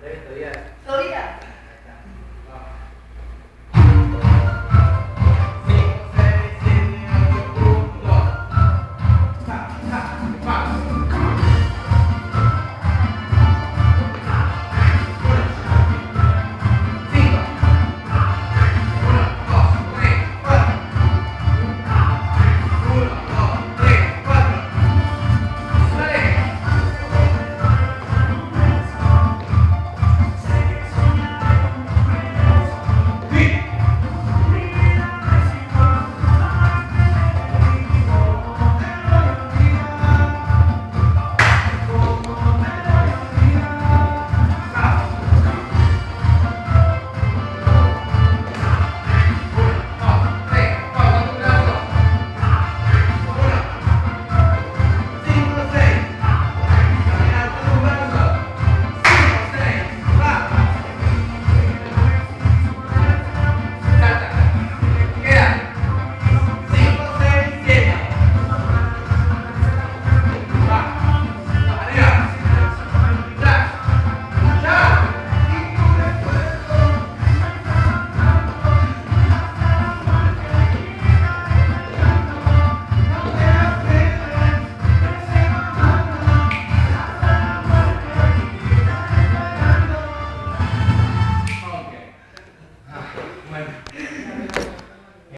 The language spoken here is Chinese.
可以可以。可以。Bye.